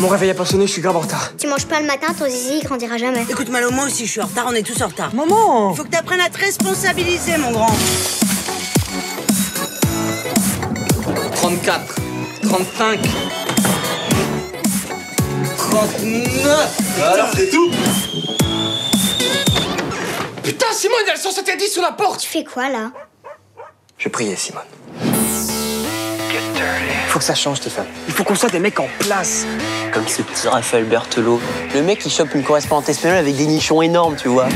Mon réveil a pas sonné, je suis grave en retard. Tu manges pas le matin, ton zizi il grandira jamais. Écoute Malo, moi aussi je suis en retard, on est tous en retard. Maman Faut que t'apprennes à te responsabiliser, mon grand. 34, 35, 39 Alors c'est tout Putain, Simone, elles sont s'interdit sous la porte Tu fais quoi là? Je priais, Simone. Faut que ça change, Stéphane. Il faut qu'on soit des mecs en place. Comme ce petit Raphaël Berthelot. Le mec, il chope une correspondante espagnole avec des nichons énormes, tu vois.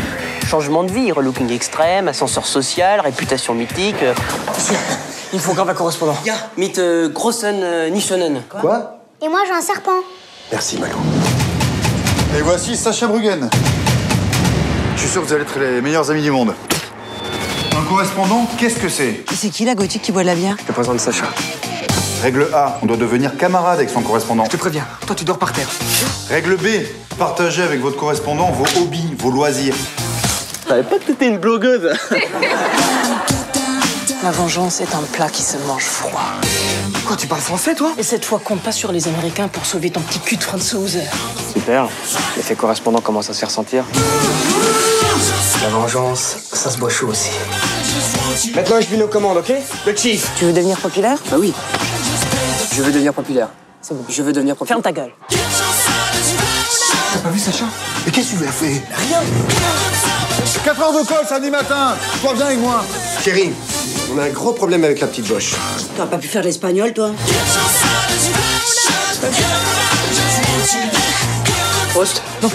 Changement de vie, relooking extrême, ascenseur social, réputation mythique. Il faut grave un correspondant. Ja, mit euh, grossen euh, Nichonen. Quoi Et moi j'ai un serpent. Merci Malo. Et voici Sacha Bruggen. Je suis sûr que vous allez être les meilleurs amis du monde. Un correspondant, qu'est-ce que c'est? C'est qui la gothique qui boit de la bière? Je te présente Sacha. Règle A, on doit devenir camarade avec son correspondant. Je te préviens, toi tu dors par terre. Règle B, partagez avec votre correspondant vos hobbies, vos loisirs. Je savais pas que t'étais une blogueuse. La vengeance est un plat qui se mange froid. Quoi, tu parles français, toi? Et cette fois, compte pas sur les Américains pour sauver ton petit cul de Franzose. Super. L'effet correspondant commence à se faire sentir. La vengeance, ça se boit chaud aussi. Maintenant, je vis nos commandes, ok? Le chief Tu veux devenir populaire? Bah oui. Je veux devenir populaire. C'est bon. Je veux devenir populaire. Ferme ta gueule. T'as pas vu Sacha Mais qu'est-ce que tu lui as fait? Rien 4 heures de colle samedi matin Toi viens avec moi Thierry, on a un gros problème avec la petite Boche. T'as pas pu faire l'espagnol, toi? Prost. Non,